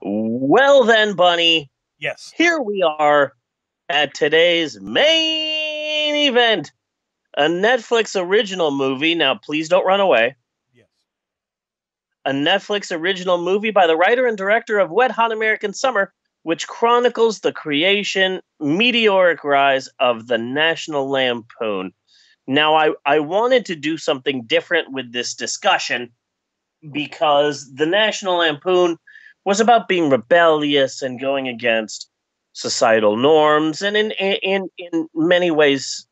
well, then, Bunny, Yes. here we are at today's main event a Netflix original movie. Now, please don't run away. Yes. A Netflix original movie by the writer and director of Wet Hot American Summer, which chronicles the creation, meteoric rise of the National Lampoon. Now, I, I wanted to do something different with this discussion because the National Lampoon was about being rebellious and going against societal norms. And in, in, in many ways,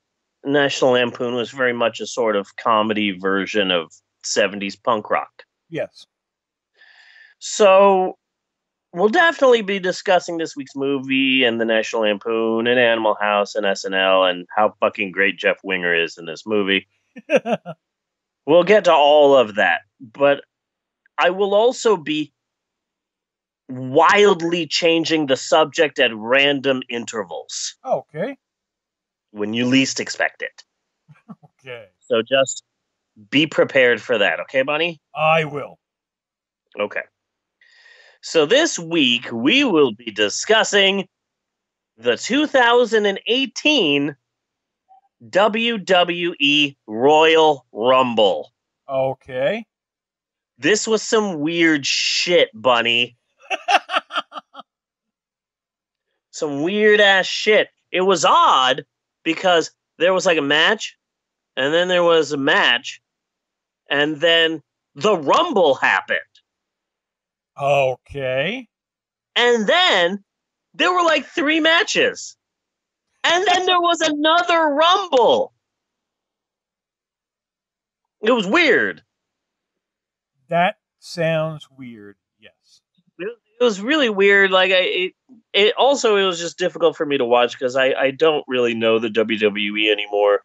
National Lampoon was very much a sort of comedy version of 70s punk rock. Yes. So we'll definitely be discussing this week's movie and the National Lampoon and Animal House and SNL and how fucking great Jeff Winger is in this movie. We'll get to all of that, but I will also be wildly changing the subject at random intervals okay. when you least expect it. Okay. So just be prepared for that, okay, Bunny? I will. Okay. So this week we will be discussing the 2018 WWE Royal Rumble. Okay. This was some weird shit, Bunny. Some weird ass shit. It was odd because there was like a match, and then there was a match, and then the Rumble happened. Okay. And then there were like three matches. And then there was another Rumble. It was weird. That sounds weird. It was really weird. Like I, it, it also it was just difficult for me to watch because I, I don't really know the WWE anymore.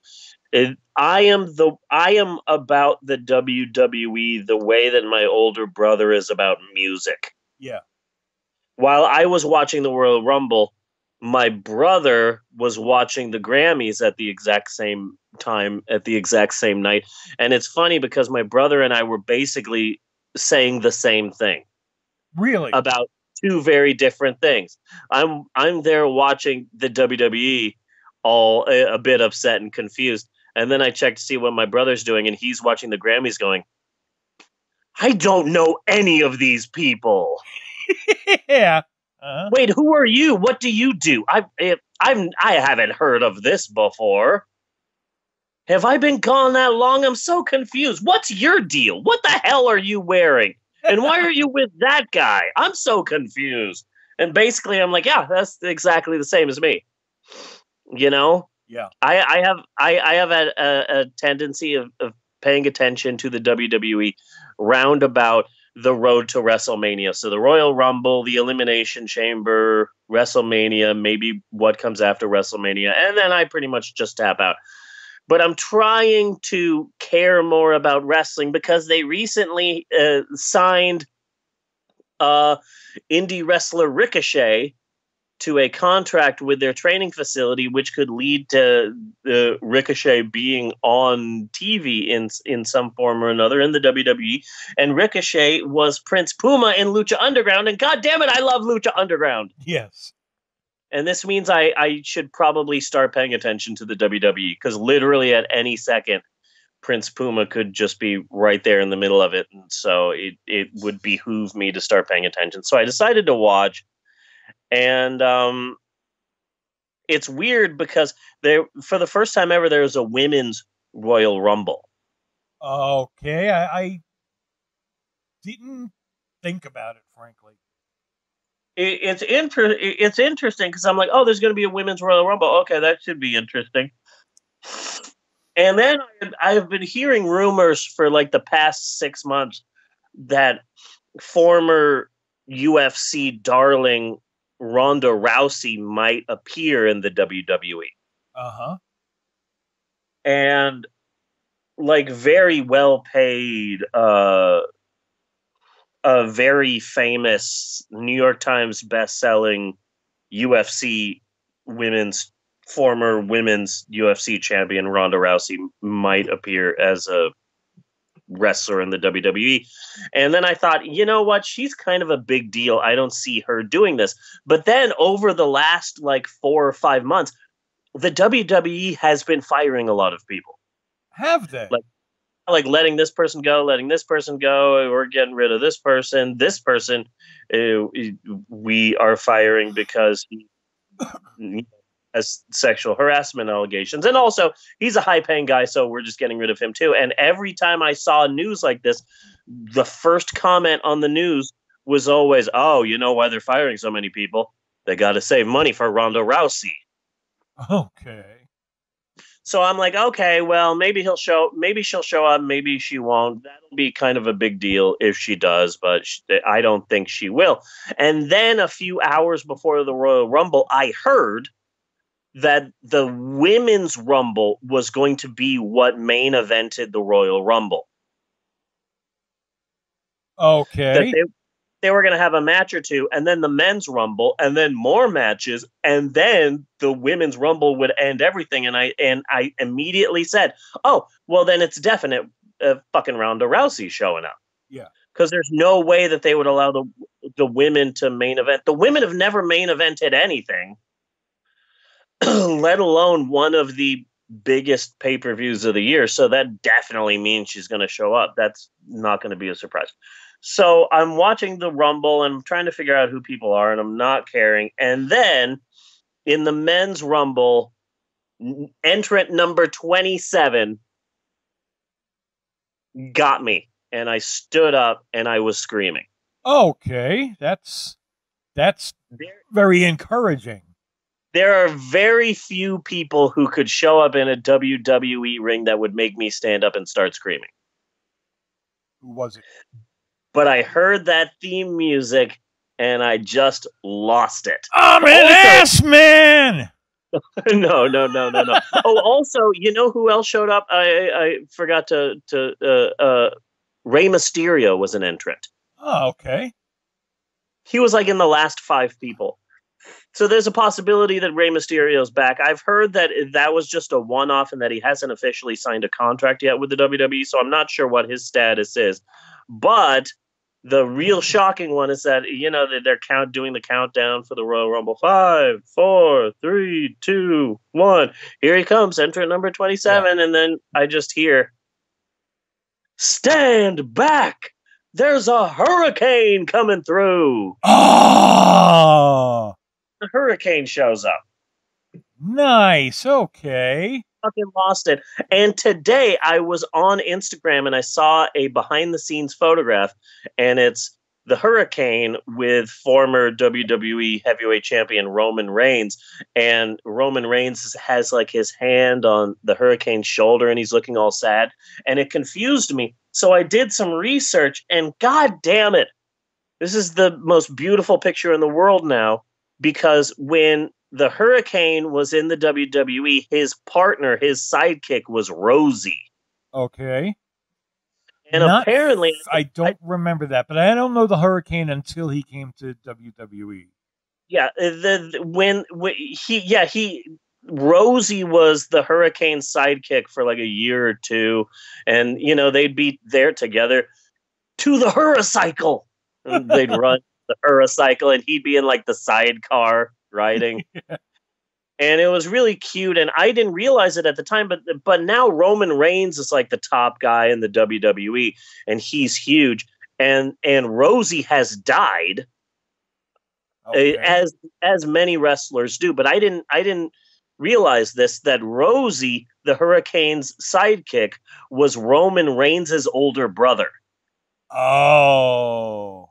It, I am the I am about the WWE the way that my older brother is about music. Yeah. while I was watching the Royal Rumble, my brother was watching the Grammys at the exact same time, at the exact same night. And it's funny because my brother and I were basically saying the same thing Really? about two very different things. I'm I'm there watching the WWE all a, a bit upset and confused. And then I check to see what my brother's doing and he's watching the Grammys going, I don't know any of these people. yeah. Uh-huh. Wait, who are you? What do you do? I I'm I haven't heard of this before. Have I been gone that long? I'm so confused. What's your deal? What the hell are you wearing? And why are you with that guy? I'm so confused. And basically I'm like, yeah, that's exactly the same as me. You know? Yeah. I, I have I, I have a, a, a tendency of, of paying attention to the WWE roundabout the road to WrestleMania. So the Royal Rumble, the Elimination Chamber, WrestleMania, maybe what comes after WrestleMania, and then I pretty much just tap out. But I'm trying to care more about wrestling because they recently uh, signed uh, indie wrestler Ricochet to a contract with their training facility, which could lead to uh, Ricochet being on TV in in some form or another in the WWE. And Ricochet was Prince Puma in Lucha Underground, and God damn it, I love Lucha Underground. Yes. And this means I I should probably start paying attention to the WWE because literally at any second. Prince Puma could just be right there in the middle of it, and so it it would behoove me to start paying attention. So I decided to watch, and um, it's weird because there for the first time ever there was a women's Royal Rumble. Okay. I, I didn't think about it, frankly. It, it's inter- it's interesting because I'm like, oh, there's going to be a women's Royal Rumble. Okay, that should be interesting. And then I- I've been hearing rumors for like the past six months that former UFC darling Ronda Rousey might appear in the WWE. Uh huh. and like very well paid uh a very famous New York Times best-selling UFC women's former women's UFC champion Ronda Rousey might appear as a wrestler in the WWE. And then I thought, you know what? She's kind of a big deal. I don't see her doing this. But then over the last like four or five months, the WWE has been firing a lot of people. Have they? Like, like letting this person go, letting this person go, or getting rid of this person. This person, uh, we are firing because he has sexual harassment allegations, and also he's a high-paying guy, so we're just getting rid of him too. And every time I saw news like this, the first comment on the news was always, "Oh, you know why they're firing so many people? They got to save money for Ronda Rousey." Okay. So I'm like, okay, well, maybe he'll show, maybe she'll show up, maybe she won't. That'll be kind of a big deal if she does, but she, eh, I don't think she will. And then a few hours before the Royal Rumble, I heard that the women's Rumble was going to be what main evented the Royal Rumble. Okay. They, they were going to have a match or two, and then the men's rumble, and then more matches, and then the women's rumble would end everything. And I and I immediately said, "Oh, well, then it's definite. Uh, fucking Ronda Rousey showing up." Yeah, because there's no way that they would allow the the women to main event. The women have never main evented anything, let alone one of the biggest pay per views of the year. So that definitely means she's going to show up. That's not going to be a surprise. So I'm watching the Rumble and I'm trying to figure out who people are, and I'm not caring. And then in the men's Rumble, entrant number 27 got me, and I stood up and I was screaming. Okay, that's that's very encouraging. There are very few people who could show up in a WWE ring that would make me stand up and start screaming. Who was it? But I heard that theme music and I just lost it. I'm an also, ass man. no, no, no, no, no. oh, also, you know who else showed up? I I forgot to to uh, uh, Rey Mysterio was an entrant. Oh, okay. He was like in the last five people. So there's a possibility that Rey Mysterio's back. I've heard that that was just a one-off and that he hasn't officially signed a contract yet with the WWE, so I'm not sure what his status is. But the real shocking one is that you know they're count doing the countdown for the Royal Rumble. Five, four, three, two, one. Here he comes, entrant number twenty-seven, yeah. and then I just hear, "Stand back! There's a hurricane coming through." Oh, the hurricane shows up. Nice. Okay fucking lost it. And today I was on Instagram and I saw a behind the scenes photograph, and it's the Hurricane with former WWE heavyweight champion Roman Reigns. And Roman Reigns has like his hand on the Hurricane's shoulder and he's looking all sad. And it confused me. So I did some research and god damn it. This is the most beautiful picture in the world now because when the Hurricane was in the WWE. His partner, his sidekick, was Rosey. Okay. And Not, apparently, I don't I, remember that, but I don't know the Hurricane until he came to WWE. Yeah, uh, the, the when, when he yeah he Rosey was the Hurricane sidekick for like a year or two, and you know they'd be there together to the Hurricycle. They'd run the Hurricycle, and he'd be in like the sidecar riding. yeah. And it was really cute, and I didn't realize it at the time, but but now Roman Reigns is like the top guy in the WWE, and he's huge. And and Rosey has died, eh, okay. as as many wrestlers do. But I didn't I didn't realize this that Rosey, the Hurricane's sidekick, was Roman Reigns' older brother. Oh.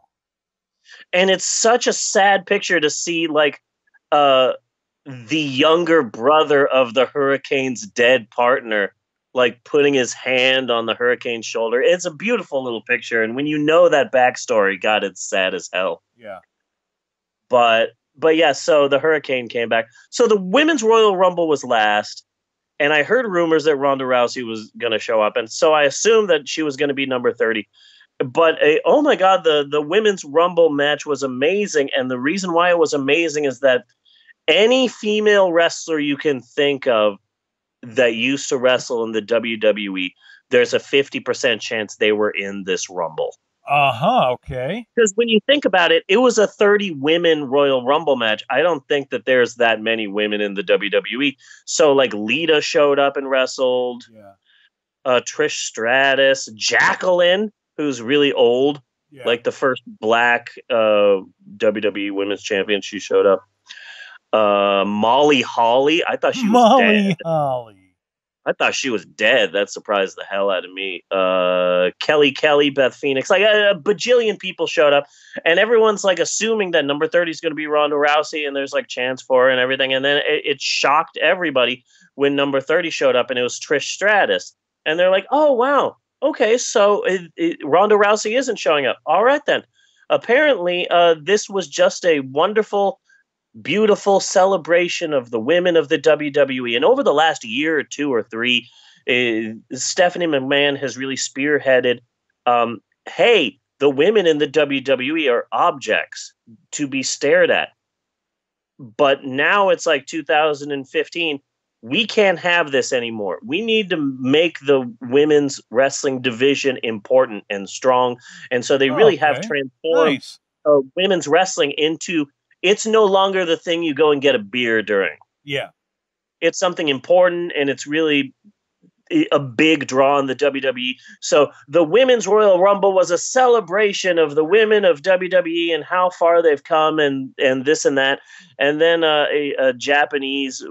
And it's such a sad picture to see like uh, the younger brother of the hurricane's dead partner like putting his hand on the hurricane's shoulder. It's a beautiful little picture and when you know that backstory god it's sad as hell. Yeah. But but yeah so the hurricane came back. So the women's royal rumble was last and i heard rumors that ronda rousey was going to show up and so i assumed that she was going to be number 30 but a, oh my god the the women's rumble match was amazing and the reason why it was amazing is that any female wrestler you can think of that used to wrestle in the WWE there's a 50% chance they were in this Rumble. Uh huh. Okay. Because when you think about it, it was a 30 women Royal Rumble match. I don't think that there's that many women in the WWE. So, like, Lita showed up and wrestled, Yeah. uh, Trish Stratus, Jacqueline, who's really old, Yeah. like the first black uh, WWE Women's Champion. She showed up. Uh, Molly Holly. I thought she was Molly dead. Holly. I thought she was dead. That surprised the hell out of me. Uh, Kelly Kelly, Beth Phoenix, like a, a bajillion people showed up, and everyone's like assuming that number thirty is going to be Ronda Rousey, and there's like chance for her and everything. And then it, it shocked everybody when number thirty showed up, and it was Trish Stratus, and they're like, "Oh wow, okay, so it, it, Ronda Rousey isn't showing up. All right then." Apparently, uh, this was just a wonderful beautiful celebration of the women of the WWE. And over the last year or two or three, uh, Stephanie McMahon has really spearheaded um, hey, the women in the WWE are objects to be stared at. But now it's like 2015. We can't have this anymore. We need to make the women's wrestling division important and strong. And so they really have transformed Nice. uh, women's wrestling into it's no longer the thing you go and get a beer during. Yeah. It's something important and it's really a big draw in the WWE. So the Women's Royal Rumble was a celebration of the women of WWE and how far they've come and and this and that. And then uh, a, a Japanese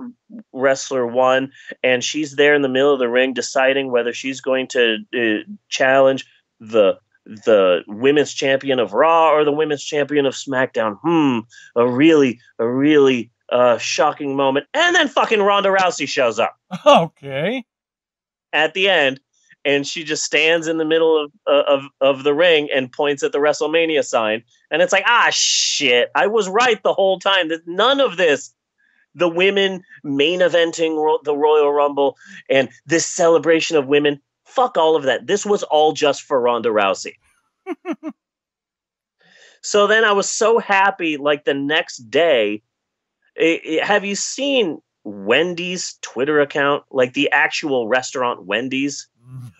wrestler won and she's there in the middle of the ring deciding whether she's going to uh, challenge the the women's champion of Raw or the women's champion of SmackDown. Hmm, a really, a really uh, shocking moment. And then fucking Ronda Rousey shows up Okay. at the end, and she just stands in the middle of uh, of of the ring and points at the WrestleMania sign. And it's like, ah, shit, I was right the whole time. That none of this. The women main eventing the Royal Rumble and this celebration of women, fuck all of that. This was all just for Ronda Rousey. So then I was so happy. Like the next day, i- i- have you seen Wendy's Twitter account? Like the actual restaurant Wendy's.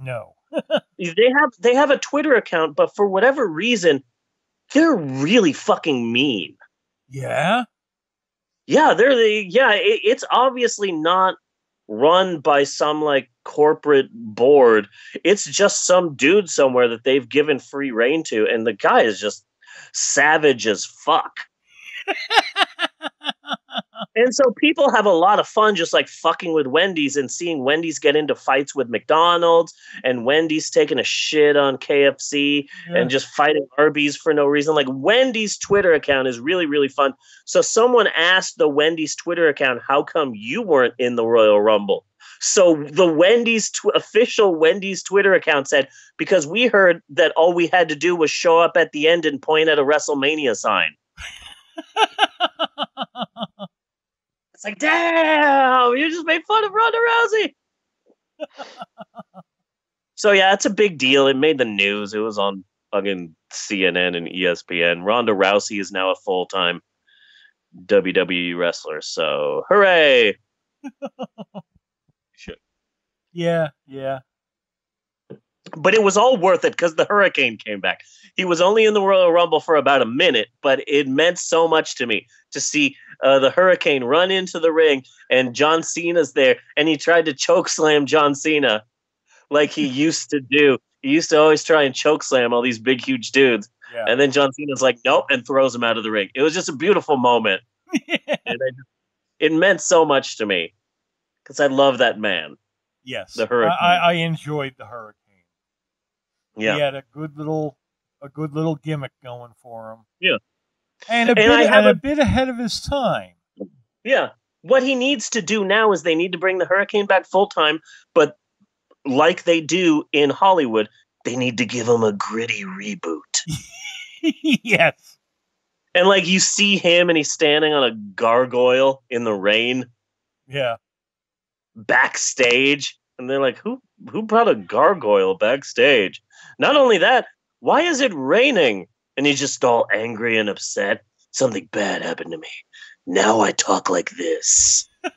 no. They have they have a Twitter account, but for whatever reason, they're really fucking mean. Yeah. Yeah, they're the yeah. It, it's obviously not run by some like corporate board. It's just some dude somewhere that they've given free reign to, and the guy is just savage as fuck. and so people have a lot of fun just like fucking with Wendy's and seeing Wendy's get into fights with McDonald's and Wendy's taking a shit on KFC Yeah. and just fighting Arby's for no reason. Like Wendy's Twitter account is really, really fun. So someone asked the Wendy's Twitter account, how come you weren't in the Royal Rumble? So the Wendy's tw- official Wendy's Twitter account said, because we heard that all we had to do was show up at the end and point at a WrestleMania sign. It's like, damn, you just made fun of Ronda Rousey. so yeah, it's a big deal. It made the news. It was on fucking CNN and ESPN. Ronda Rousey is now a full time WWE wrestler. So hooray! Shit. yeah. Yeah. But it was all worth it because the Hurricane came back. He was only in the Royal Rumble for about a minute, but it meant so much to me to see uh, the Hurricane run into the ring and John Cena's there, and he tried to choke slam John Cena like he used to do. He used to always try and choke slam all these big, huge dudes, Yeah. and then John Cena's like, "Nope," and throws him out of the ring. It was just a beautiful moment, and I just, it meant so much to me because I love that man. yes. The Hurricane. I, I, I enjoyed the hurricane. Yeah. He had a good little a good little gimmick going for him. Yeah. And a And bit I have and a, a- bit ahead of his time. Yeah. What he needs to do now is they need to bring the Hurricane back full time, but like they do in Hollywood, they need to give him a gritty reboot. yes. And like you see him and he's standing on a gargoyle in the rain Yeah. backstage, and they're like, "Who who brought a gargoyle backstage?" Not only that, why is it raining? And he's just all angry and upset. Something bad happened to me. Now I talk like this.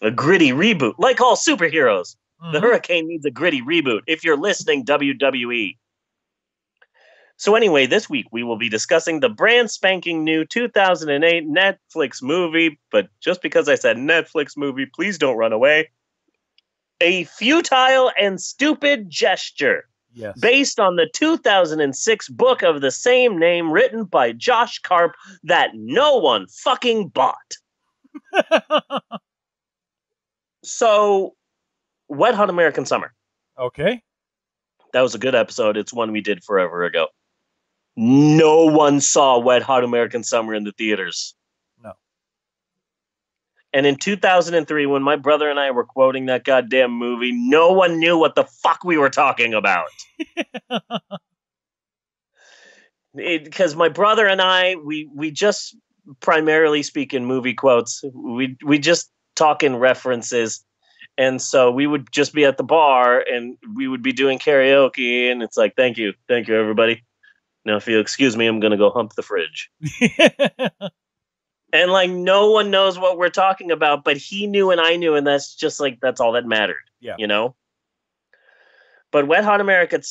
A gritty reboot, like all superheroes. The Mhm. Hurricane needs a gritty reboot. If you're listening, WWE. So, anyway, this week we will be discussing the brand spanking new 2008 Netflix movie. But just because I said Netflix movie, please don't run away. A futile and stupid gesture Yes. based on the 2006 book of the same name written by Josh Karp that no one fucking bought. So, Wet Hot American Summer. okay. That was a good episode. It's one we did forever ago. No one saw Wet Hot American Summer in the theaters. No. And in 2003, when my brother and I were quoting that goddamn movie, no one knew what the fuck we were talking about. Because my brother and I, we we just primarily speak in movie quotes. We we just talk in references and so we would just be at the bar and we would be doing karaoke and it's like thank you thank you everybody now if you'll excuse me i'm gonna go hump the fridge and like no one knows what we're talking about but he knew and i knew and that's just like that's all that mattered Yeah. you know but wet hot american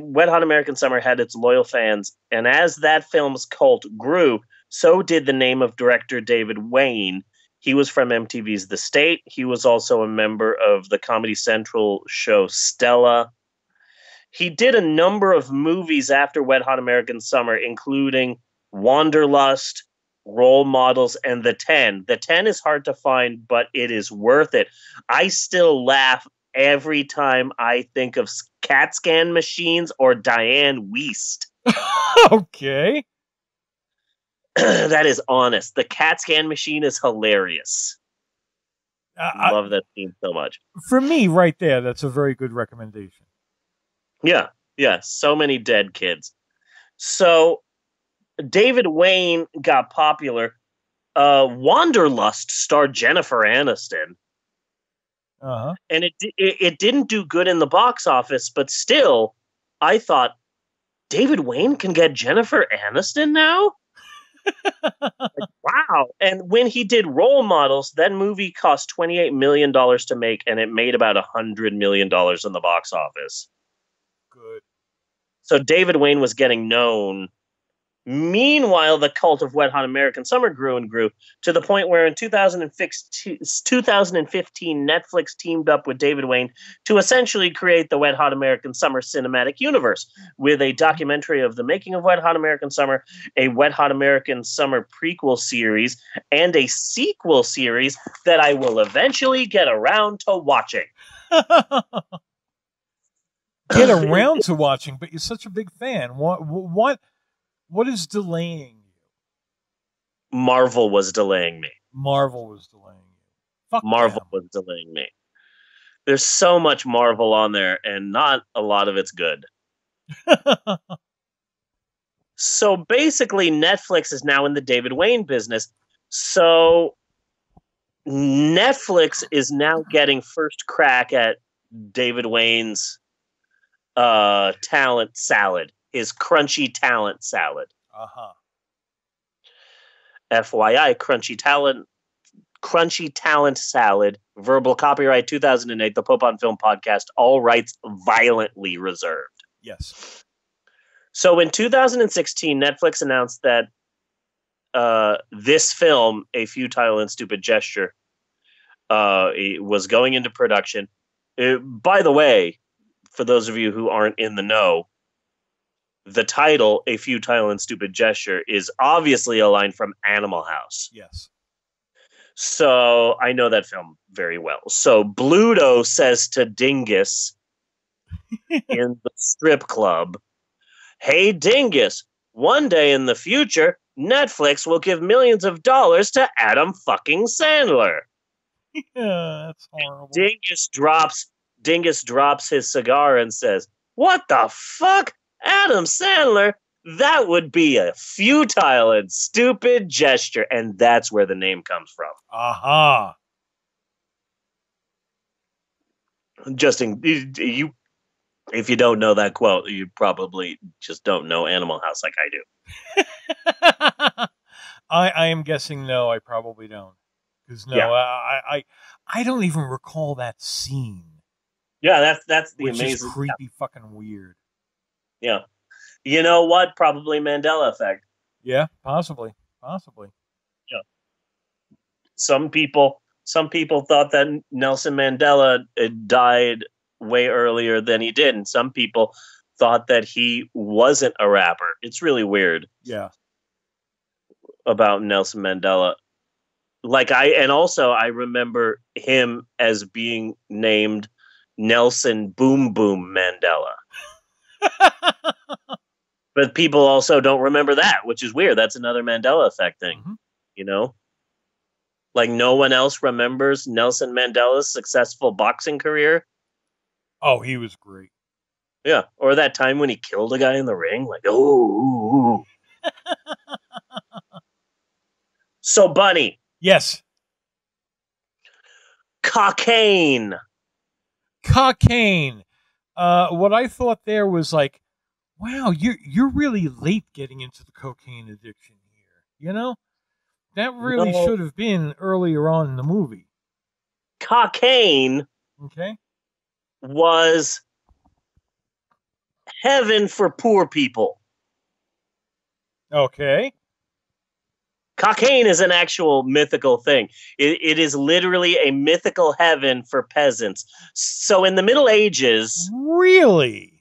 wet hot american summer had its loyal fans and as that film's cult grew so did the name of director david wain he was from MTV's The State. He was also a member of the Comedy Central show Stella. He did a number of movies after Wet Hot American Summer, including Wanderlust, Role Models, and The Ten. The Ten is hard to find, but it is worth it. I still laugh every time I think of CAT scan machines or Dianne Wiest. okay. that is honest. The CAT scan machine is hilarious. Uh, I- Love that scene so much. for me, right there, that's a very good recommendation. Yeah, yeah, so many dead kids. So David Wain got popular. Uh, Wanderlust starred Jennifer Aniston, Uh huh. and it, it it didn't do good in the box office, but still, I thought David Wain can get Jennifer Aniston now. Like, wow! And when he did Role Models, that movie cost twenty eight million dollars to make, and it made about a hundred million dollars in the box office. So David Wain was getting known. Meanwhile, the cult of Wet Hot American Summer grew and grew to the point where in 2015, 2015 Netflix teamed up with David Wayne to essentially create the Wet Hot American Summer cinematic universe with a documentary of the making of Wet Hot American Summer, a Wet Hot American Summer prequel series, and a sequel series that I will eventually get around to watching. Get around to watching, but you're such a big fan. What? What? What is delaying you? Marvel was delaying me. Marvel was delaying you. Fuck Marvel was delaying me. There's so much Marvel on there, and not a lot of it's good. So basically, Netflix is now in the David Wain business. So Netflix is now getting first crack at David Wain's uh, talent salad, his crunchy talent salad. uh huh. FYI, crunchy talent, crunchy talent salad, verbal copyright 2008, the Pope on Film podcast, all rights violently reserved. Yes. So in 2016, Netflix announced that uh, this film, A Futile and Stupid Gesture, uh, was going into production. Uh, by the way, for those of you who aren't in the know, the title, A Futile and Stupid Gesture, is obviously a line from Animal House. Yes. So I know that film very well. So Bluto says to Dingus in the strip club, Hey, Dingus, one day in the future, Netflix will give millions of dollars to Adam fucking Sandler. Yeah, that's horrible. Dingus drops Dingus drops his cigar and says, What the fuck? Adam Sandler? That would be a futile and stupid gesture. And that's where the name comes from. Aha. Justin, you if you don't know that quote, you probably just don't know Animal House like I do. I I am guessing no. I probably don't Because no, Yeah. I, I I don't even recall that scene, Yeah, that's that's the which amazing. is creepy, fucking weird. Yeah. You know what? Probably Mandela effect. Yeah, possibly, possibly. Yeah. Some people, some people thought that Nelson Mandela uh, died way earlier than he did, and some people thought that he wasn't a rapper. It's really weird Yeah, about Nelson Mandela. Like I, and also I remember him as being named Nelson Boom Boom Mandela. But people also don't remember that, which is weird. That's another Mandela effect thing. Mhm. you know like no one else remembers nelson mandela's successful boxing career Oh, he was great. yeah or that time when he killed a guy in the ring like oh so bunny Yes, cocaine cocaine. Uh, what I thought there was like, wow, you're you're really late getting into the cocaine addiction here. You know, that really No. should have been earlier on in the movie. Cockaigne Okay. was heaven for poor people Okay. Cocaine is an actual mythical thing it, it is literally a mythical heaven for peasants so in the middle ages Really?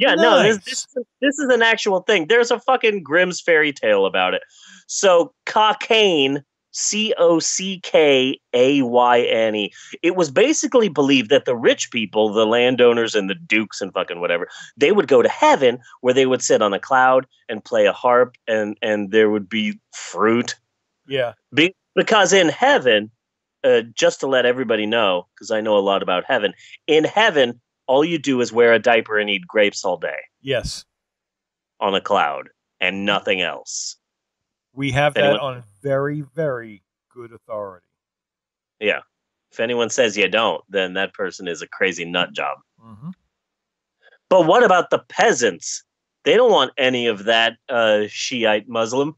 Yeah, no, this, this this is an actual thing. There's a fucking Grimm's fairy tale about it. So Cockaigne, C O C K A Y N E. It was basically believed that the rich people, the landowners and the dukes and fucking whatever, they would go to heaven where they would sit on a cloud and play a harp and and there would be fruit. Yeah. Be, because in heaven, uh, just to let everybody know, because I know a lot about heaven, in heaven, all you do is wear a diaper and eat grapes all day Yes. on a cloud and nothing else. We have If that anyone- on very, very good authority. Yeah. If anyone says you don't, then that person is a crazy nut job. hmm But what about the peasants? They don't want any of that uh, Shiite Muslim.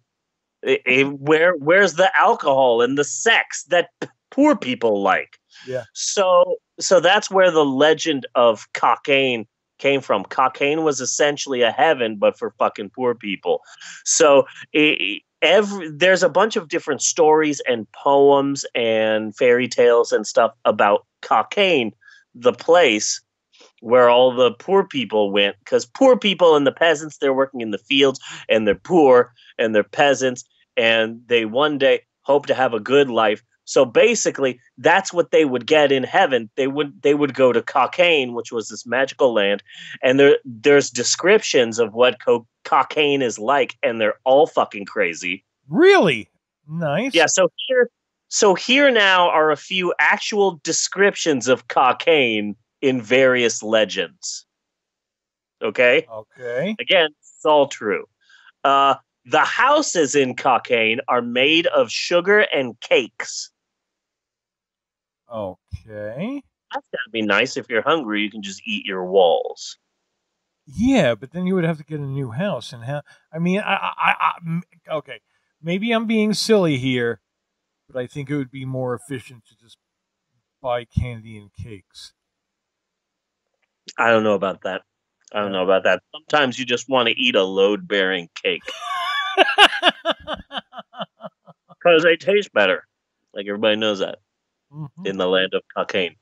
Eh, eh, where where's the alcohol and the sex that p- poor people like? Yeah. So so that's where the legend of Cockaigne came from. Cockaigne was essentially a heaven, but for fucking poor people. So eh, every there's a bunch of different stories and poems and fairy tales and stuff about Cockaigne, the place where all the poor people went because poor people and the peasants they're working in the fields and they're poor and they're peasants and they one day hope to have a good life. So basically that's what they would get in heaven. They would they would go to Cockaigne which was this magical land and there there's descriptions of what co- Cockaigne is like and they're all fucking crazy Really? Nice. yeah so here so here now are a few actual descriptions of Cockaigne in various legends okay Okay. Again, it's all true. Uh, the houses in Cockaigne are made of sugar and cakes. Okay. That's gotta be nice. If you're hungry, you can just eat your walls. Yeah, but then you would have to get a new house, and how? I mean, I, I, okay, maybe I'm being silly here, but I think it would be more efficient to just buy candy and cakes. I don't know about that. I don't know about that. Sometimes you just want to eat a load bearing cake because they taste better. Like everybody knows that Mhm. in the land of Cockaigne.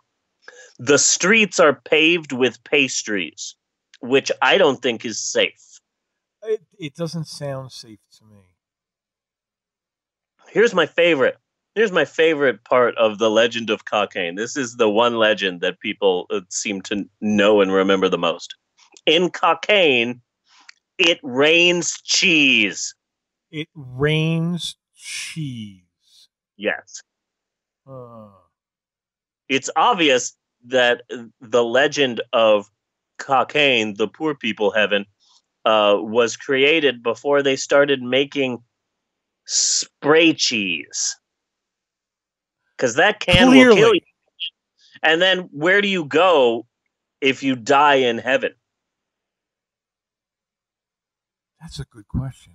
The streets are paved with pastries, which I don't think is safe. It, it doesn't sound safe to me. here's my favorite. Here's my favorite part of the legend of Cockaigne. This is the one legend that people uh, seem to know and remember the most. In Cockaigne, it rains cheese. It rains cheese. Yes. Uh, It's obvious that uh, the legend of Cockaigne, the poor people heaven, uh, was created before they started making spray cheese. Because that can will kill you. And then where do you go if you die in heaven? that's a good question.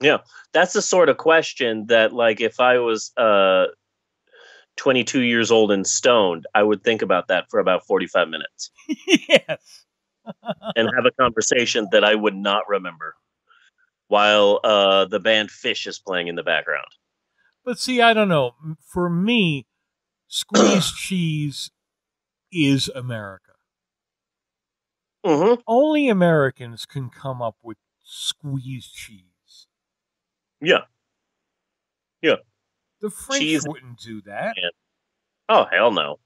Yeah, that's the sort of question that, like, if I was, uh, 22 years old and stoned, I would think about that for about 45 minutes yes. and have a conversation that I would not remember while uh, the band Phish is playing in the background. But see, I don't know. For me, squeezed cheese is America. hmm Only Americans can come up with squeezed cheese. Yeah. Yeah. The French wouldn't do that. Oh, hell no.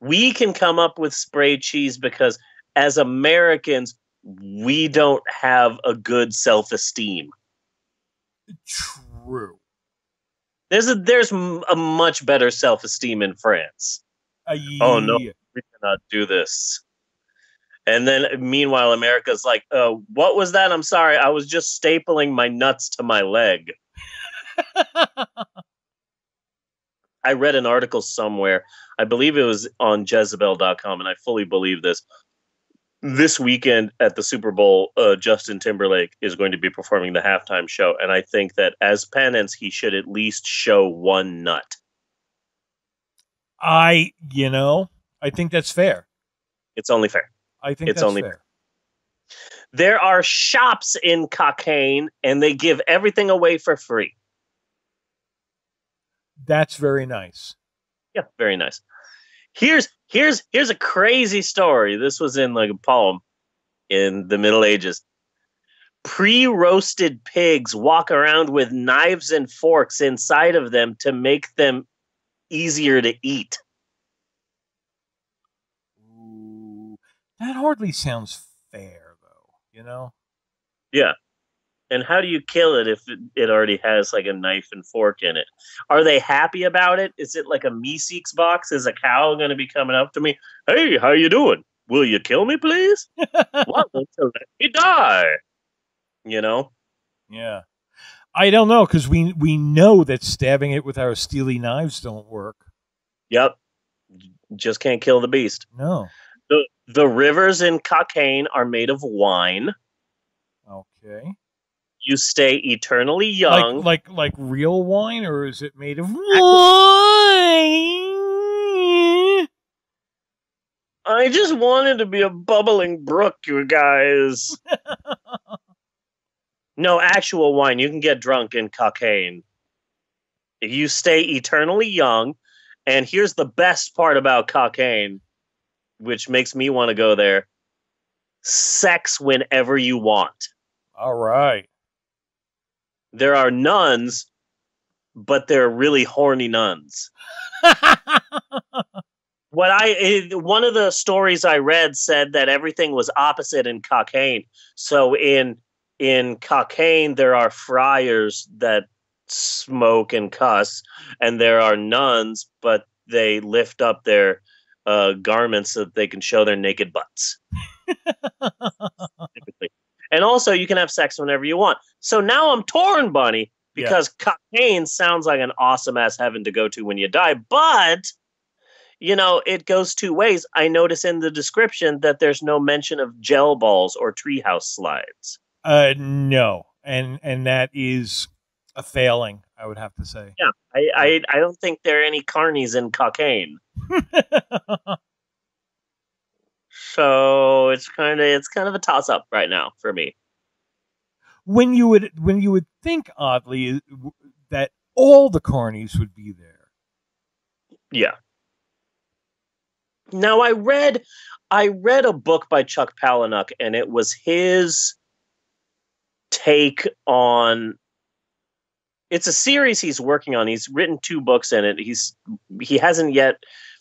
We can come up with spray cheese because as Americans, we don't have a good self esteem. True. There's a there's a much better self esteem in France. Uh, Oh, no. We cannot do this. And then meanwhile, America's like, uh, what was that? I'm sorry, I was just stapling my nuts to my leg. I read an article somewhere. I believe it was on Jezebel.com, and I fully believe this. This weekend at the Super Bowl, uh, Justin Timberlake is going to be performing the halftime show, and I think that as penance, he should at least show one nut. I, you know, I think that's fair. It's only fair. I think It's that's only- fair. There are shops in Cockaigne, and they give everything away for free. That's very nice. Yeah, very nice. Here's here's here's a crazy story. This was in like a poem in the Middle Ages. Pre-roasted pigs walk around with knives and forks inside of them to make them easier to eat. That hardly sounds fair, though. You know, Yeah. And how do you kill it if it, already has like a knife and fork in it? Are they happy about it? Is it like a Meeseeks box? Is a cow going to be coming up to me? Hey, how you doing? Will you kill me, please? You let me die? You know? yeah. I don't know because we we know that stabbing it with our steely knives don't work. Yep. Just can't kill the beast. No. The the rivers in Cockaigne are made of wine. Okay. You stay eternally young. Like like like real wine, or is it made of wine? I just wanted to be a bubbling brook, you guys. no, actual wine. You can get drunk in Cockaigne. You stay eternally young. And here's the best part about Cockaigne, which makes me want to go there sex whenever you want. All right. There are nuns, but they're really horny nuns. what I one of the stories I read said that everything was opposite in Cockaigne. So in in Cockaigne there are friars that smoke and cuss, and there are nuns, but they lift up their uh, garments so that they can show their naked butts. And also, you can have sex whenever you want. So now I'm torn, Bunny, Yeah. because Cockaigne sounds like an awesome ass heaven to go to when you die, but you know, it goes two ways. I notice in the description that there's no mention of gel balls or treehouse slides. uh, no, and and that is a failing. I would have to say. I, I, I don't think there are any carnies in Cockaigne. So it's kind of it's kind of a toss up right now for me. when you would when you would think oddly uh, that all the carnies would be there. Yeah. Now I read I read a book by Chuck Palahniuk and it was his take on it's a series he's working on. He's written two books in it. He's he hasn't yet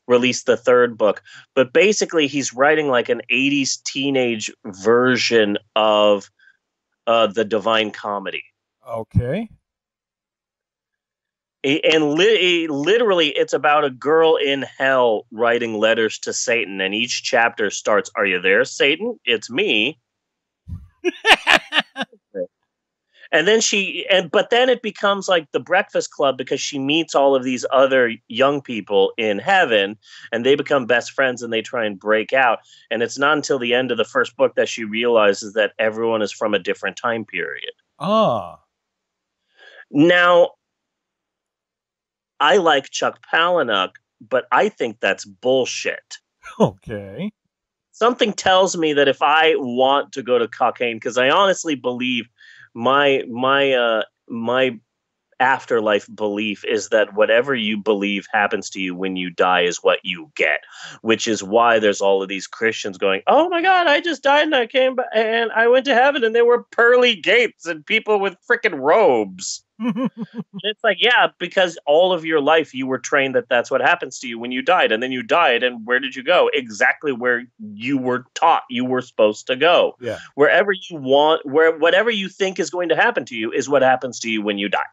released the third book, but basically he's writing like an 80s teenage version of uh the Divine Comedy. Okay. And li- literally it's about a girl in hell writing letters to satan and each chapter starts are you there satan it's me and then she and but then it becomes like the breakfast club because she meets all of these other young people in heaven and they become best friends and they try and break out and it's not until the end of the first book that she realizes that everyone is from a different time period ah. now I like Chuck Palahniuk, but I think that's bullshit. Okay. Something tells me that if I want to go to Cockaigne, because I honestly believe my my uh my afterlife belief is that whatever you believe happens to you when you die is what you get which is why there's all of these christians going oh my god i just died and i came and i went to heaven and there were pearly gates and people with freaking robes it's like yeah because all of your life you were trained that that's what happens to you when you died and then you died and where did you go exactly where you were taught you were supposed to go yeah. wherever you want where whatever you think is going to happen to you is what happens to you when you die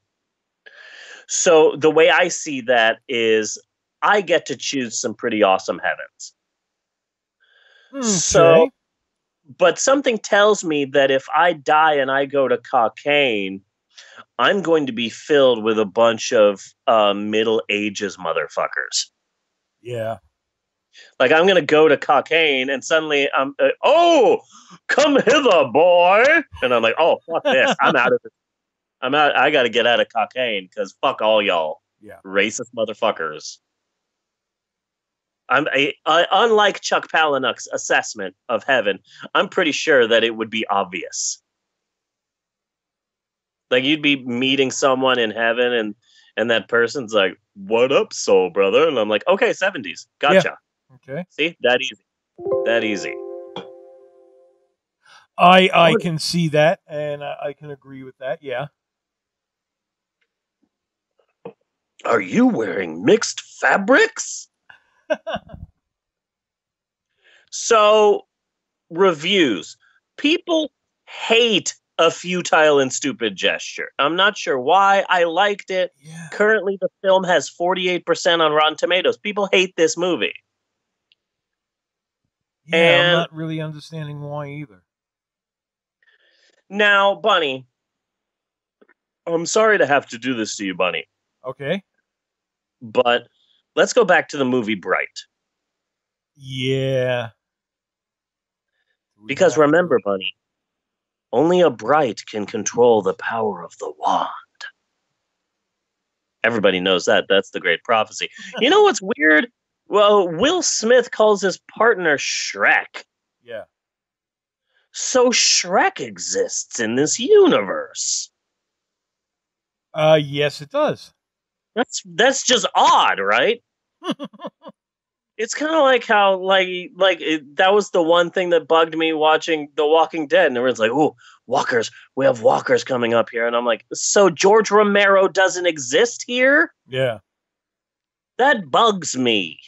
so the way I see that is I get to choose some pretty awesome heavens. Hmm, okay. So, but something tells me that if I die and I go to Cockaigne, I'm going to be filled with a bunch of uh, Middle Ages motherfuckers. yeah. Like I'm gonna go to Cockaigne, and suddenly I'm, uh, oh, come hither, boy, and I'm like, oh, fuck this, I'm out of it. I'm out. I got to get out of Cockaigne because fuck all y'all, Yeah. racist motherfuckers. I'm I, I, unlike Chuck Palahniuk's assessment of heaven. I'm pretty sure that it would be obvious. Like you'd be meeting someone in heaven, and and that person's like, "What up, soul brother?" And I'm like, "Okay, 70s, gotcha." Okay. See, that easy, that easy. I I can see that, and I, I can agree with that. Yeah. Are you wearing mixed fabrics? so, reviews. People hate a futile and stupid gesture. I'm not sure why. I liked it. Yeah. Currently, the film has 48% on Rotten Tomatoes. People hate this movie. Yeah. I'm not really understanding why either. Now, Bunny, I'm sorry to have to do this to you, Bunny, Okay. but let's go back to the movie Bright. Yeah. We Because to- remember, Bunny, only a bright can control the power of the wand. Everybody knows that. That's the great prophecy. You know what's weird? Well, Will Smith calls his partner Shrek. Yeah. So Shrek exists in this universe. Uh, yes, it does. That's that's just odd, right? it's kind of like how like like it, that was the one thing that bugged me watching The Walking Dead, and everyone's like, "Oh, walkers! We have walkers coming up here," and I'm like, "So George Romero doesn't exist here? Yeah. That bugs me.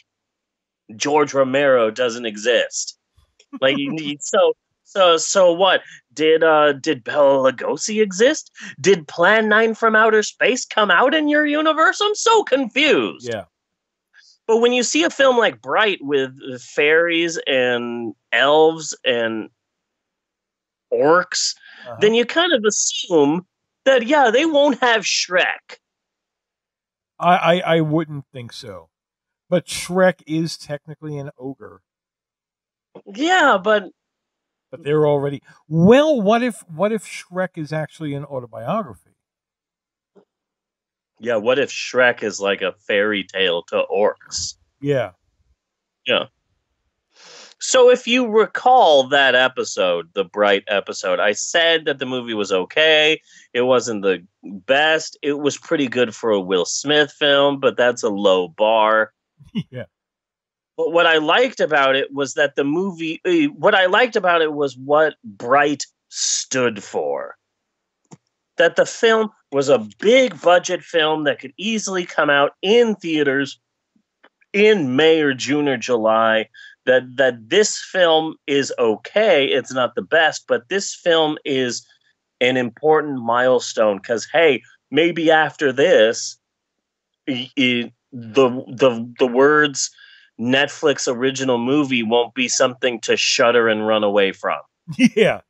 George Romero doesn't exist. Like, so." So so what did uh did Bela Lugosi exist? Did Plan Nine from Outer Space come out in your universe? I'm so confused. Yeah. But when you see a film like Bright with fairies and elves and orcs, Uh-huh. then you kind of assume that yeah, they won't have Shrek. I, I I wouldn't think so. But Shrek is technically an ogre. Yeah, but But they're already well. What if what if Shrek is actually an autobiography? Yeah, what if Shrek is like a fairy tale to orcs? Yeah, Yeah. So if you recall that episode, the Bright episode, I said that the movie was okay. It wasn't the best. It was pretty good for a Will Smith film, but that's a low bar. yeah, But what I liked about it was that the movie, eh, what I liked about it was what Bright stood for. That the film was a big budget film that could easily come out in theaters in May or June or July. That that this film is okay. It's not the best, but this film is an important milestone because hey, maybe after this, i- i- the the the words Netflix original movie won't be something to shudder and run away from. yeah,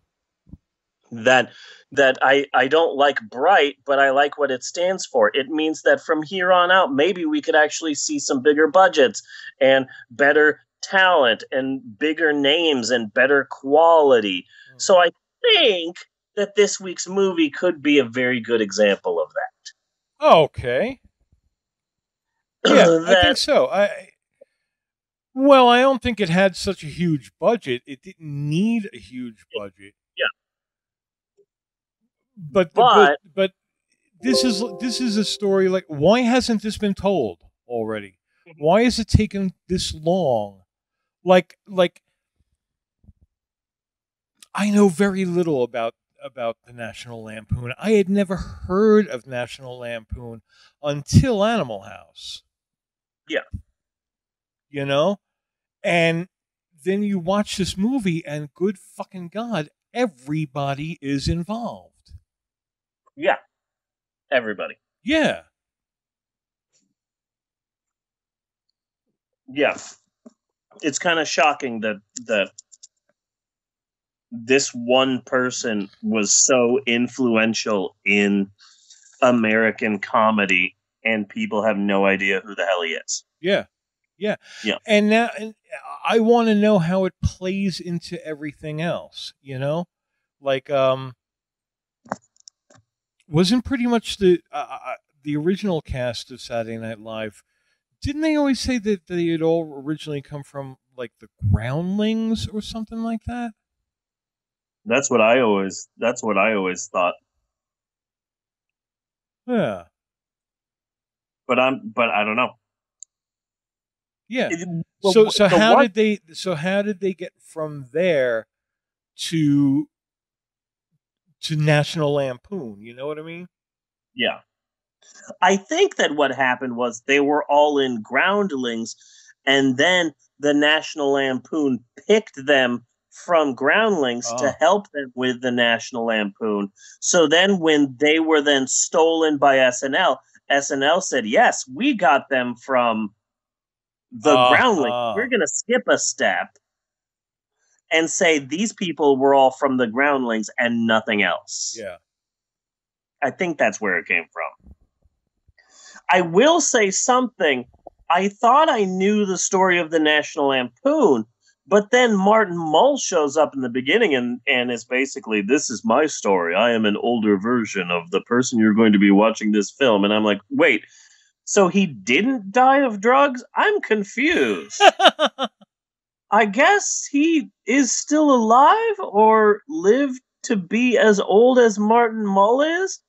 That that I I don't like bright, but I like what it stands for. It means that from here on out, maybe we could actually see some bigger budgets and better talent and bigger names and better quality. Hmm. So I think that this week's movie could be a very good example of that. okay. Yeah, I think so. I well, I don't think it had such a huge budget. It didn't need a huge budget. But But- but but this is this is a story like why hasn't this been told already? Mhm. Why is it taken this long? Like like I know very little about about the National Lampoon. I had never heard of National Lampoon until Animal House. Yeah. You know? And then you watch this movie and good fucking god, everybody is involved. Yeah, everybody. Yeah. Yeah, it's kind of shocking that that this one person was so influential in American comedy, and people have no idea who the hell he is. Yeah. Yeah. Yeah. And now and I want to know how it plays into everything else, you know? Like um wasn't pretty much the uh, uh, the original cast of Saturday Night Live didn't they always say that they had all originally come from like the groundlings or something like that? That's what I always. That's what I always thought. Yeah. But I'm. But I don't know. Yeah. It- so so how one- did they so how did they get from there to to National Lampoon? You know what I mean? Yeah. I think that what happened was they were all in groundlings, and then the National Lampoon picked them from groundlings Oh. to help them with the National Lampoon. So then when they were then stolen by SNL, SNL said, Yes, we got them from the Uh-huh. groundlings. We're gonna skip a step and say these people were all from the groundlings and nothing else. Yeah. I think that's where it came from. I will say something. I thought I knew the story of the National Lampoon, but then Martin Mull shows up in the beginning and, and is basically, This is my story. I am an older version of the person you're going to be watching this film. And I'm like, Wait, so he didn't die of drugs? I'm confused. I guess he is still alive or lived to be as old as Martin Mull is.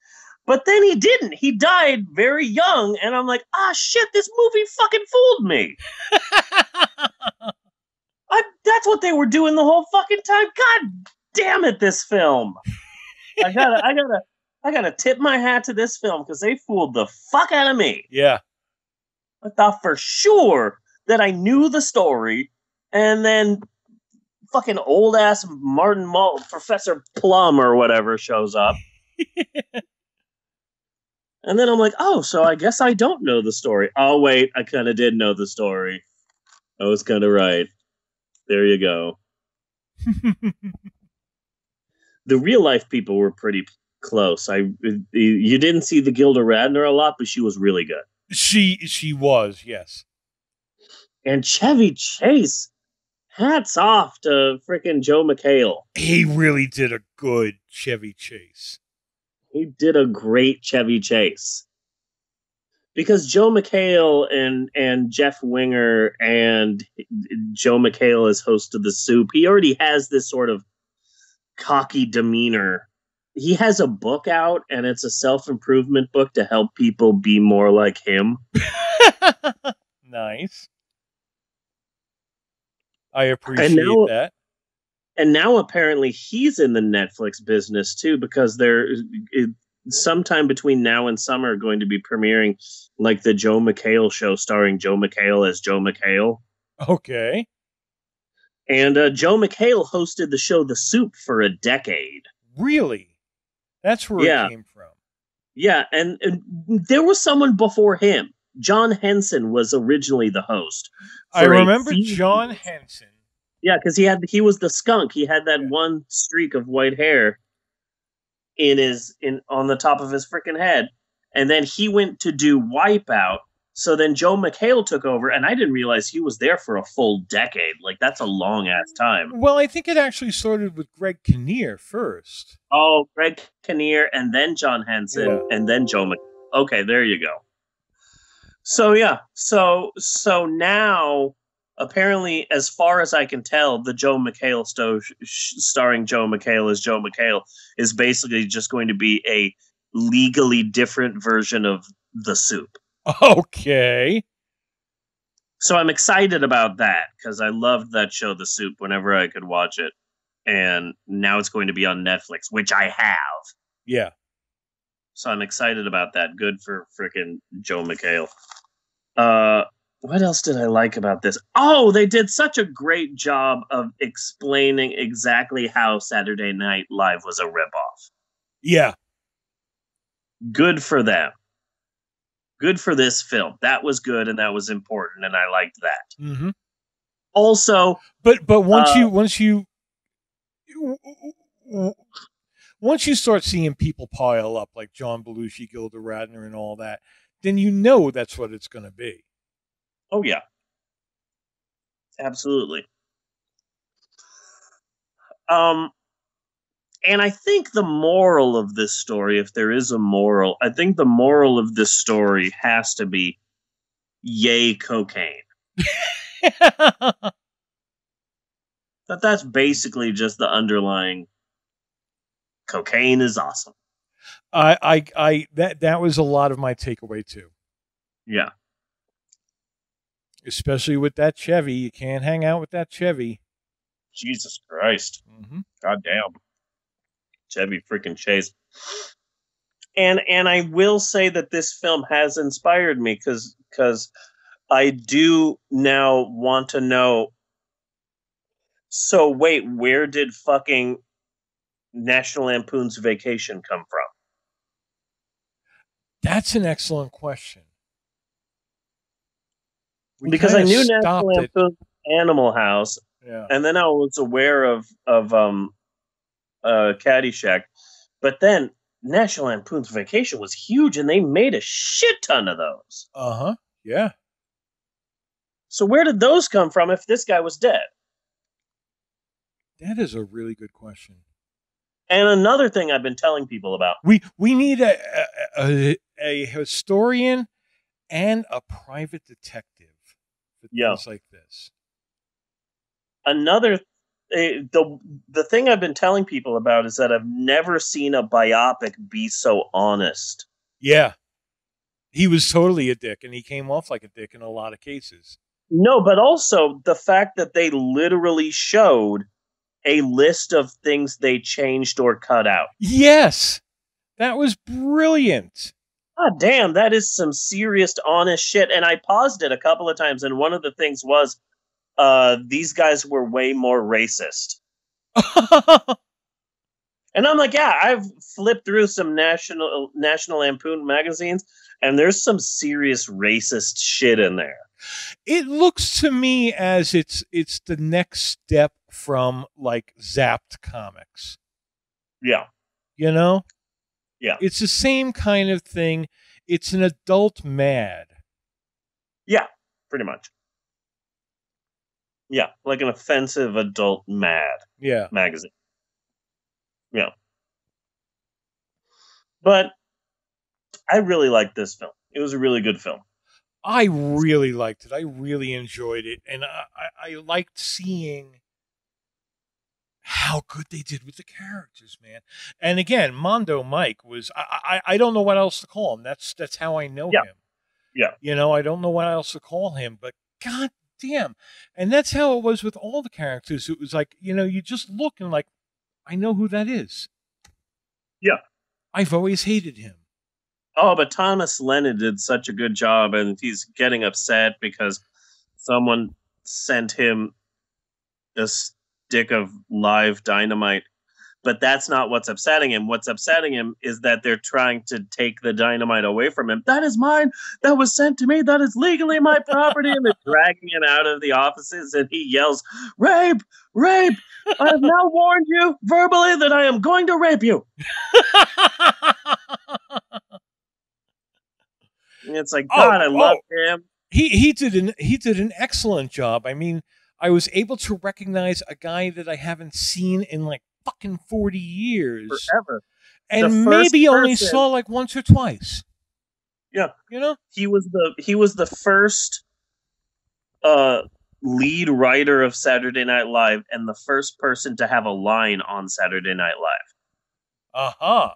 But then he didn't. He died very young, and I'm like, ah, shit, this movie fucking fooled me. I, that's what they were doing the whole fucking time. God damn it, this film. I gotta, I gotta, I gotta tip my hat to this film because they fooled the fuck out of me. yeah. I thought for sure that I knew the story, and then fucking old ass Martin Mull, Professor Plum or whatever shows up. and then I'm like, oh, so I guess I don't know the story. Oh, wait, I kind of did know the story. I was kind of right. There you go. The real life people were pretty close. I you didn't see the Gilda Radner a lot, but she was really good. she she was, yes. And Chevy Chase, hats off to freaking Joe McHale. He really did a good Chevy Chase. He did a great Chevy Chase. Because Joe McHale and and Jeff Winger and Joe McHale as host of the soup, he already has this sort of cocky demeanor. He has a book out and it's a self-improvement book to help people be more like him. nice. I appreciate and now- that. and now apparently he's in the Netflix business too because they're it, sometime between now and summer going to be premiering like the Joe McHale show starring Joe McHale as Joe McHale. Okay. And uh, Joe McHale hosted the show The Soup for a decade. Really? That's where Yeah. it came from. Yeah, and, and there was someone before him. John Henson was originally the host. I remember John Henson. Yeah, because he had he was the skunk. He had that Yeah. one streak of white hair in his in on the top of his freaking head, and then he went to do Wipeout. So then Joe McHale took over, and I didn't realize he was there for a full decade. Like that's a long ass time. Well, I think it actually started with Greg Kinnear first. Oh, Greg Kinnear, and then John Henson, Yeah. and then Joe Mc. Okay, there you go. So yeah, so so now apparently, as far as I can tell, the Joe McHale sto- sh- starring Joe McHale as Joe McHale is basically just going to be a legally different version of the soup. Okay. So I'm excited about that because I loved that show, The Soup, whenever I could watch it, and now it's going to be on Netflix, which I have. Yeah. So I'm excited about that. Good for freaking Joe McHale. Uh, what else did I like about this? Oh, they did such a great job of explaining exactly how Saturday Night Live was a ripoff. Yeah. Good for them. Good for this film. That was good and that was important, and I liked that. Mm-hmm. Also, But but once Uh, you once you once you start seeing people pile up like John Belushi, Gilda Radner, and all that, then you know that's what it's going to be. oh yeah, absolutely. Um, and I think the moral of this story, if there is a moral, I think the moral of this story has to be, yay cocaine. That that's basically just the underlying. Cocaine is awesome. I, I, I, that that was a lot of my takeaway too. Yeah. Especially with that Chevy, you can't hang out with that Chevy. Jesus Christ. Mm-hmm. God damn. Chevy freaking Chase. And and I will say that this film has inspired me because because I do now want to know. So wait, where did fucking National Lampoon's Vacation come from? That's an excellent question. We because I knew National. Lampoon's Animal House, Yeah. and then I was aware of of um uh Caddyshack, but then National Lampoon's Vacation was huge, and they made a shit ton of those. Uh huh. Yeah. So where did those come from if this guy was dead? That is a really good question. And another thing I've been telling people about. We we need a a, a, historian and a private detective for Yeah. things like this. Another eh, the the thing I've been telling people about is that I've never seen a biopic be so honest. Yeah. He was totally a dick, and he came off like a dick in a lot of cases. No, but also the fact that they literally showed a list of things they changed or cut out. Yes, that was brilliant. God damn, that is some serious, honest shit. And I paused it a couple of times, and one of the things was uh, these guys were way more racist. And I'm like, yeah, I've flipped through some national National Lampoon magazines, and there's some serious racist shit in there. It looks to me as it's it's the next step from like Zap Comix. Yeah, You know? Yeah. It's the same kind of thing. It's an adult mad. Yeah, pretty much. Yeah, like an offensive adult mad. Yeah. magazine. Yeah. But I really liked this film. It was a really good film. I really liked it. I really enjoyed it, and I, I, I liked seeing how good they did with the characters, man. And again, Mondo Mike was I, I I don't know what else to call him. That's that's how I know Yeah. him. Yeah. You know, I don't know what else to call him, but god damn. And that's how it was with all the characters. It was like, you know, you just look and like, I know who that is. Yeah. I've always hated him. Oh, but Thomas Lennon did such a good job, and he's getting upset because someone sent him a stick of live dynamite. But that's not what's upsetting him. What's upsetting him is that they're trying to take the dynamite away from him. That is mine. That was sent to me. That is legally my property. and they're dragging it out of the offices, and he yells, Rape! Rape! I have now warned you verbally that I am going to rape you. And it's like, Oh, God, I love him. he he did an he did an excellent job. I mean, I was able to recognize a guy that I haven't seen in like fucking forty years, Forever. and maybe only saw like once or twice. Yeah. You know? He was the he was the first uh lead writer of Saturday Night Live and the first person to have a line on Saturday Night Live. Uh-huh.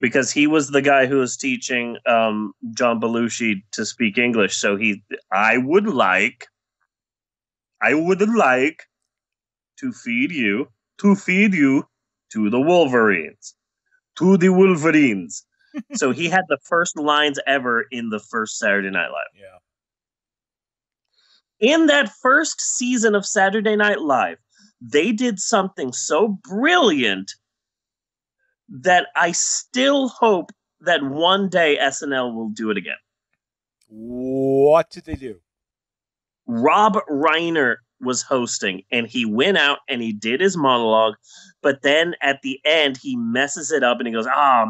Because he was the guy who was teaching um, John Belushi to speak English. So he, I would like, I would like to feed you, to feed you to the Wolverines, to the Wolverines. so he had the first lines ever in the first Saturday Night Live. Yeah. In that first season of Saturday Night Live, they did something so brilliant that I still hope that one day SNL will do it again. What did they do? Rob Reiner was hosting and he went out and he did his monologue, but then at the end he messes it up and he goes, "Ah,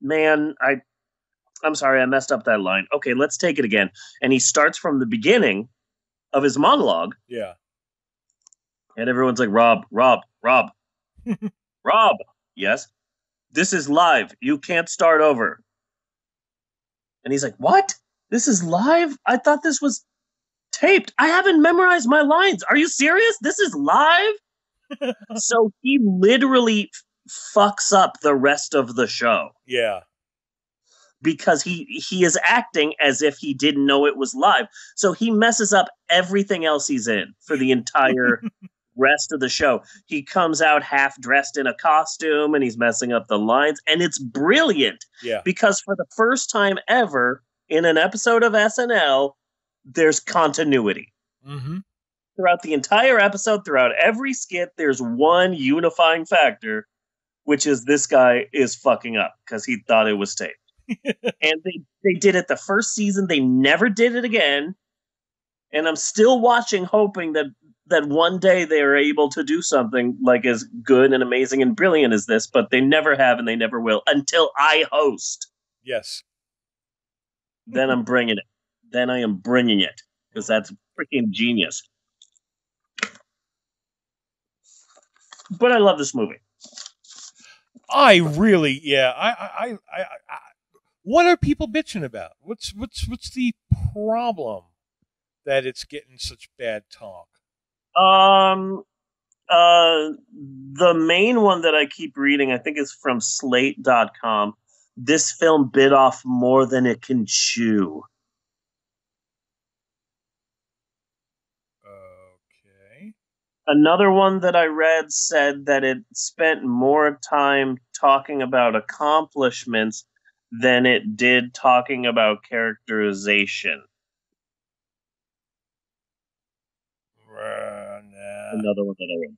man, I I'm sorry, I messed up that line. Okay, let's take it again." And he starts from the beginning of his monologue Yeah. and everyone's like, "Rob, Rob, Rob. Rob, yes. This is live. You can't start over." And he's like, "What? This is live? I thought this was taped. I haven't memorized my lines. Are you serious? This is live?" so he literally fucks up the rest of the show Yeah. because he he is acting as if he didn't know it was live. So he messes up everything else he's in for the entire rest of the show. He comes out half dressed in a costume and he's messing up the lines and it's brilliant Yeah. because for the first time ever in an episode of SNL there's continuity. Mm-hmm. Throughout the entire episode, throughout every skit, there's one unifying factor, which is this guy is fucking up because he thought it was taped. and they, they did it the first season. They never did it again. And I'm still watching, hoping that that one day they are able to do something like as good and amazing and brilliant as this, but they never have and they never will until I host. Yes. Then I'm bringing it. Then I am bringing it because that's freaking genius. But I love this movie. I really, yeah. I, I, I, I, I what are people bitching about? What's, what's, what's the problem that it's getting such bad talk? Um, uh, the main one that I keep reading, I think, is from Slate.com. This film bit off more than it can chew. Okay. Another one that I read said that it spent more time talking about accomplishments than it did talking about characterization. Uh, nah. Another one that I read.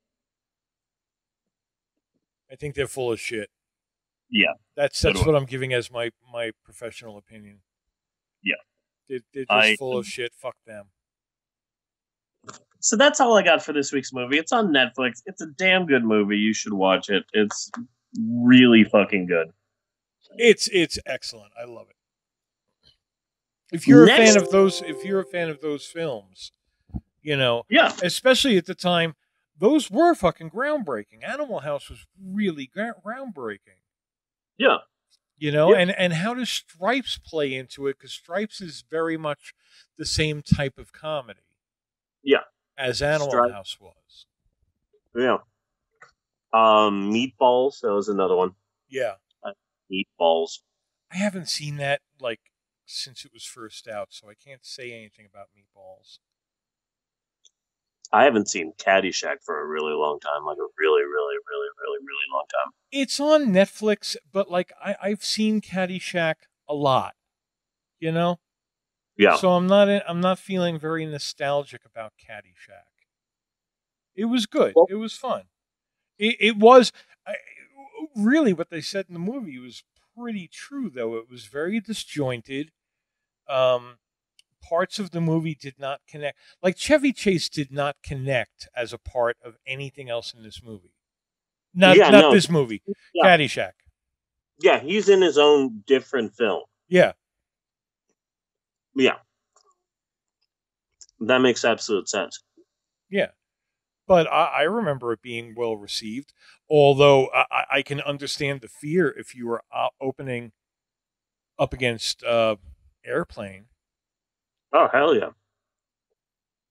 I think they're full of shit. Yeah. That's that's what I'm giving as my my professional opinion. Yeah. They're, they're just I- full of shit. Fuck them. So that's all I got for this week's movie. It's on Netflix. It's a damn good movie. You should watch it. It's really fucking good. It's it's excellent. I love it. If you're a fan of those, if you're a fan of those films, you know, Yeah. especially at the time, those were fucking groundbreaking. Animal House was really groundbreaking. Yeah. You know, Yeah. and and how does Stripes play into it? Because Stripes is very much the same type of comedy. Yeah. as Animal House was. Yeah. Um, Meatballs. That was another one. Yeah, Meatballs. I haven't seen that like since it was first out, so I can't say anything about Meatballs. I haven't seen Caddyshack for a really long time. Like a really, really, really, really, really long time. It's on Netflix, but like I, I've seen Caddyshack a lot. You know, Yeah. So I'm not I'm not feeling very nostalgic about Caddyshack. It was good. Well- it was fun. It, it was I, really what they said in the movie was pretty true, though. It was very disjointed. Um, parts of the movie did not connect. Like Chevy Chase did not connect as a part of anything else in this movie. Not Yeah, not no. this movie. Yeah. Caddyshack. Yeah, he's in his own different film. Yeah. Yeah. That makes absolute sense. Yeah. But I, I remember it being well received, although I, I- can understand the fear if you were uh, opening up against uh, Airplane Oh hell yeah.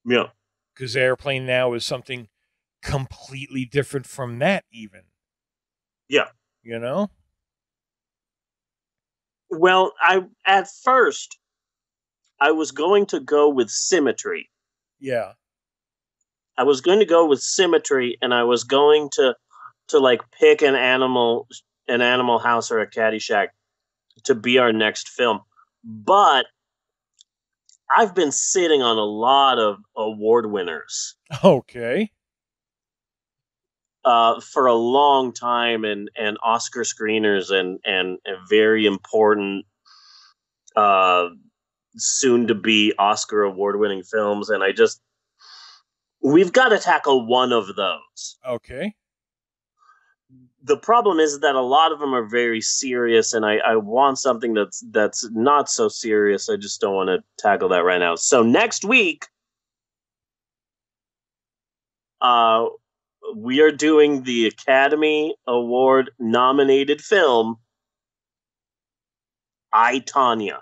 Yeah. because Airplane now is something completely different from that, even. Yeah. You know? Well, I at first I was going to go with symmetry. Yeah. I was going to go with symmetry and I was going to to like pick an animal an animal house or a Caddyshack to be our next film. But I've been sitting on a lot of award winners Okay. uh, for a long time and, and Oscar screeners and, and, and very important uh, soon to be Oscar award winning films. And I just, we've got to tackle one of those. Okay. The problem is that a lot of them are very serious and I, I want something that's that's not so serious i just don't want to tackle that right now so next week uh we are doing the academy award nominated film i tanya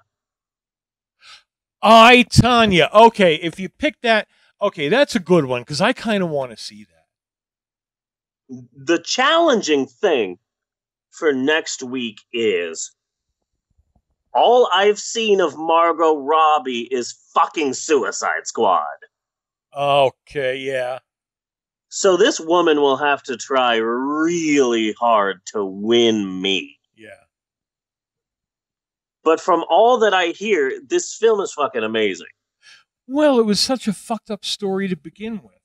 I, Tanya. Okay. If you pick that, okay, that's a good one because I kind of want to see that. The challenging thing for next week is all I've seen of Margot Robbie is fucking Suicide Squad. Okay. Yeah. So this woman will have to try really hard to win me. Yeah. But from all that I hear, this film is fucking amazing. Well, it was such a fucked up story to begin with.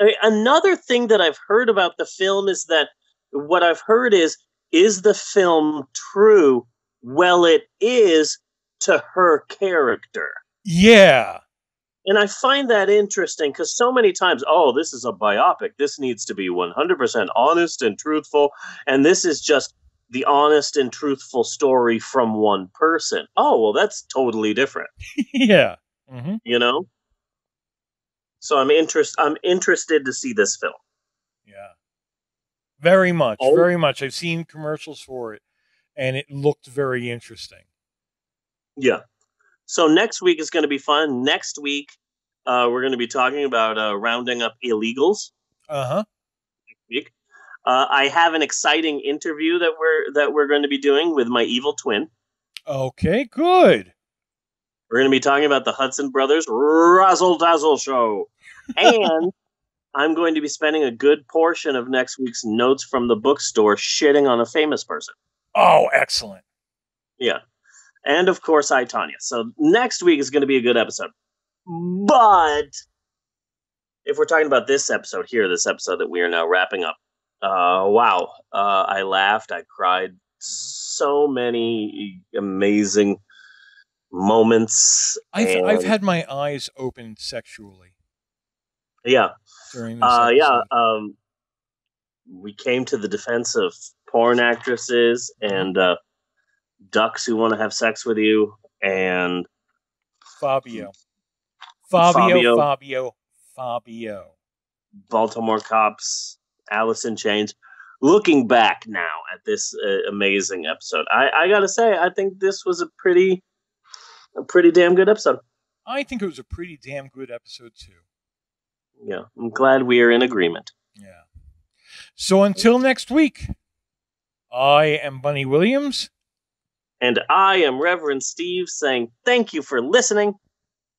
I mean, another thing that I've heard about the film is that what I've heard is is the film true? Well, it is to her character. Yeah. And I find that interesting because so many times, oh, this is a biopic. This needs to be 100% honest and truthful. And this is just the honest and truthful story from one person. Oh, well, that's totally different, yeah. hmm you know? So I'm interest I'm interested to see this film. Yeah. Very much. Oh. Very much. I've seen commercials for it and it looked very interesting. Yeah. So next week is going to be fun. Next week, uh, we're going to be talking about uh, rounding up illegals. Uh huh. Week. Uh, I have an exciting interview that we're that we're going to be doing with my evil twin. Okay, good. We're going to be talking about the Hudson Brothers Razzle Dazzle show, and I'm going to be spending a good portion of next week's notes from the bookstore shitting on a famous person. Oh, excellent. Yeah. And of course, I, Tanya. So next week is going to be a good episode. But if we're talking about this episode here, this episode that we are now wrapping up, uh, wow. Uh, I laughed. I cried. So many amazing moments. I've I've had my eyes opened sexually Yeah. during this. Uh, yeah. Um, we came to the defense of porn actresses and uh, ducks who want to have sex with you. And Fabio. Fabio. Fabio. Fabio. Fabio. Baltimore cops, Alice in Chains. Looking back now at this uh, amazing episode, I, I gotta say, I think this was a pretty, a pretty damn good episode. I think it was a pretty damn good episode too. Yeah, I'm glad we are in agreement. Yeah. So until next week, I am Bunny Williams. And I am Reverend Steve saying thank you for listening.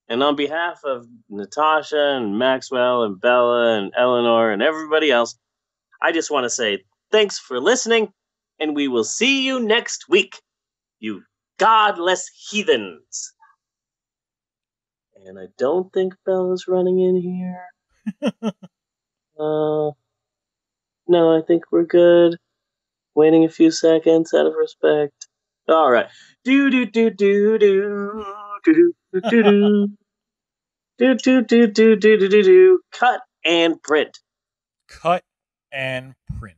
And on behalf of Natasha and Maxwell and Bella and Eleanor and everybody else, I just want to say thanks for listening, and we will see you next week, you godless heathens. And I don't think Bella's running in here. uh, no, I think we're good. Waiting a few seconds out of respect. All right. Do do do do do do do do do do do do do do do do do. Cut and print. Cut and print.